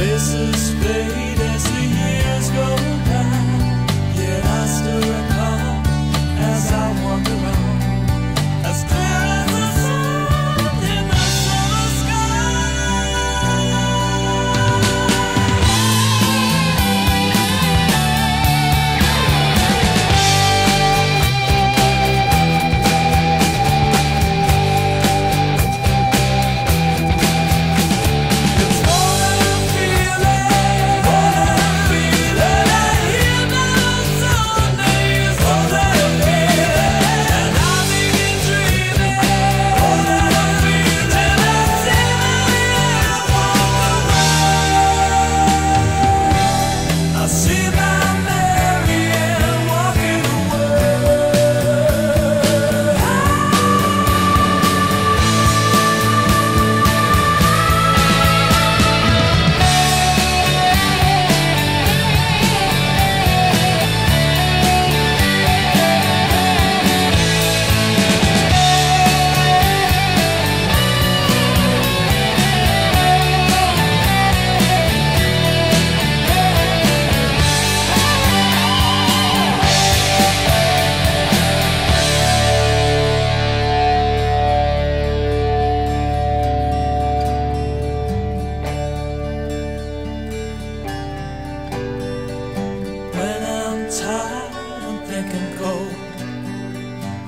This is fate as the years go tired and thinking cold.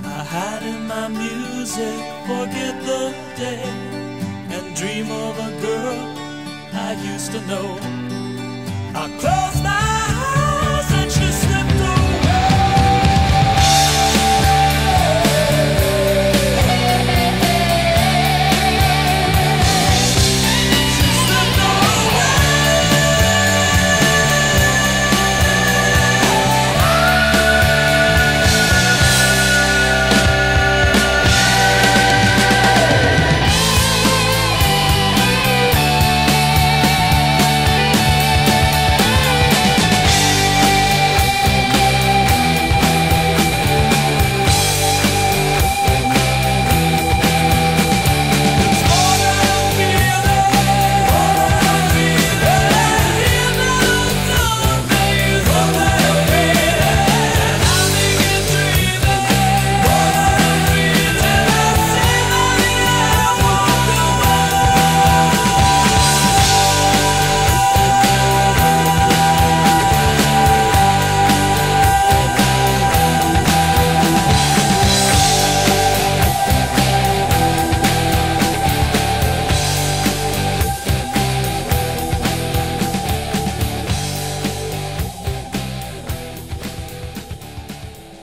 I hide in my music, forget the day, and dream of a girl I used to know. I close.